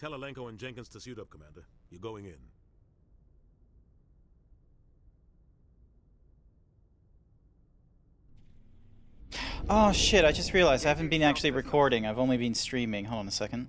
Tell Alenko and Jenkins to suit up, Commander. You're going in. Oh shit, I just realized I haven't been actually recording. I've only been streaming. Hold on a second.